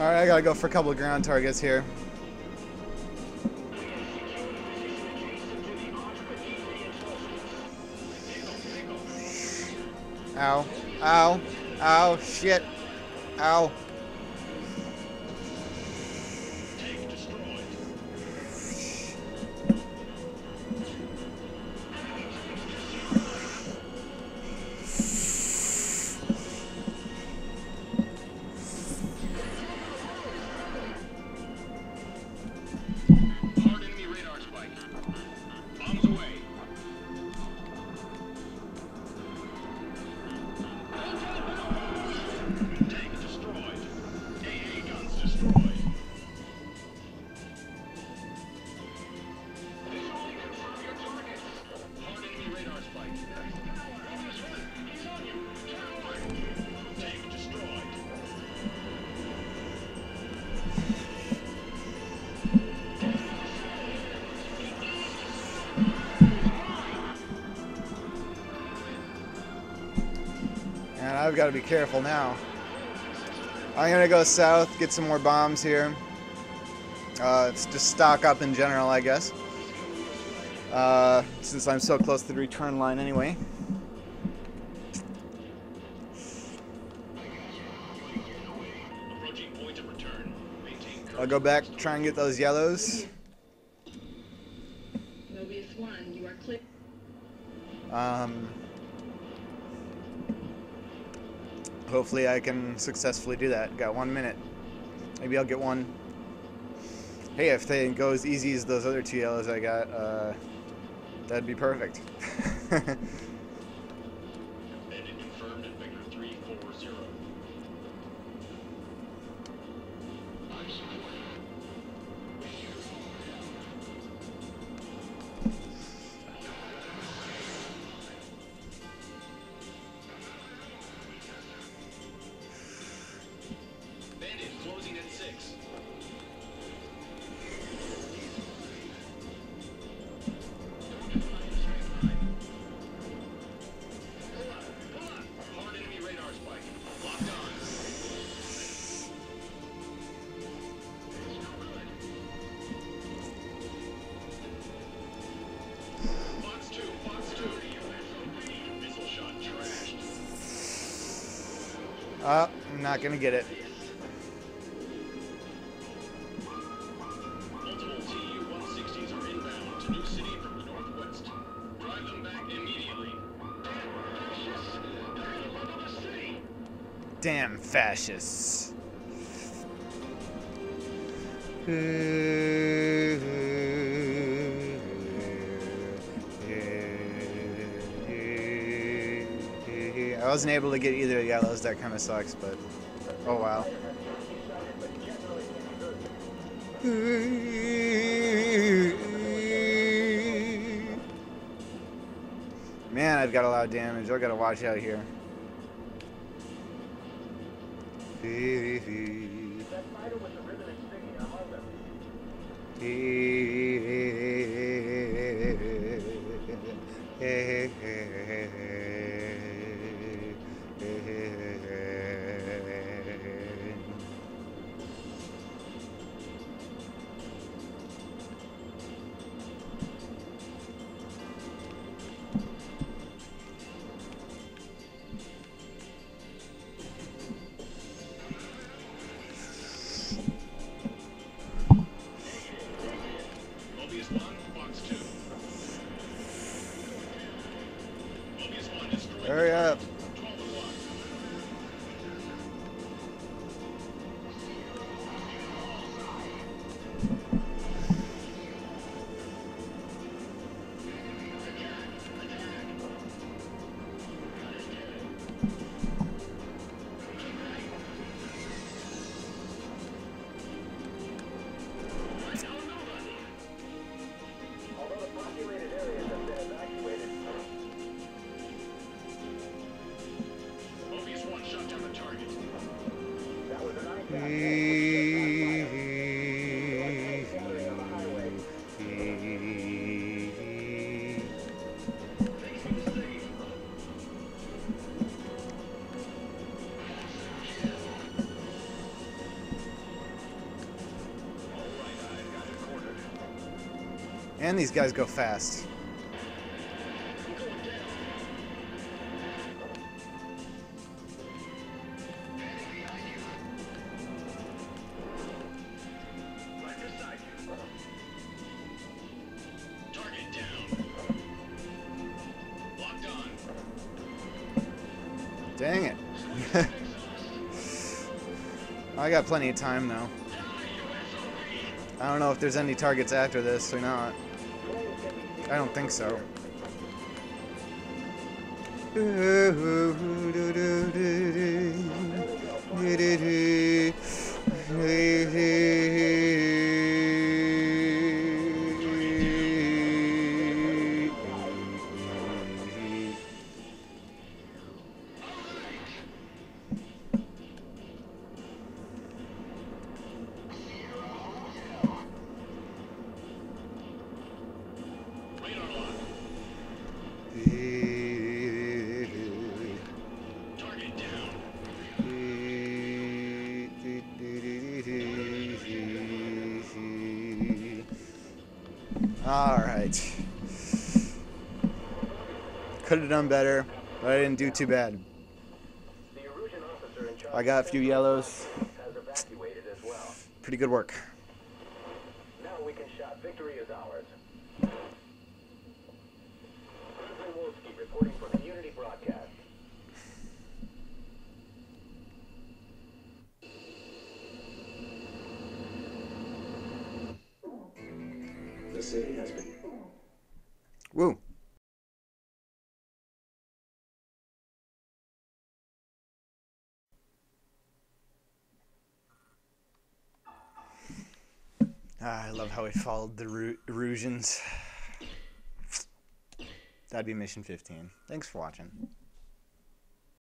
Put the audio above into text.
Alright, I gotta go for a couple of ground targets here. Ow. Ow. Ow. Shit. Ow. I've got to be careful now. I'm gonna go south, get some more bombs here. Uh, it's just stock up in general, I guess. Uh, since I'm so close to the return line anyway. Approaching point of return. Maintain I'll go back, try and get those yellows. Mobius 1, you are clear. Um, hopefully, I can successfully do that. Got one minute. Maybe I'll get one. Hey, if they go as easy as those other two yellows I got, uh, that'd be perfect. uh, I'm not gonna get it. Multiple Tu-160s wasn't able to get either of the yellows, that kind of sucks, but oh wow. Man, I've got a lot of damage. I gotta watch out here. And these guys go fast. Dang it. I got plenty of time though. I don't know if there's any targets after this or not. I don't think so. Radar All right. Could have done better, but I didn't do too bad. The I got a few yellows. Pretty good work. Now we can shout victory is ours. Wolski reporting for Community Broadcast. City has been. Ah, I love how he followed the Ru- Erusians. That'd be mission 15. Thanks for watching.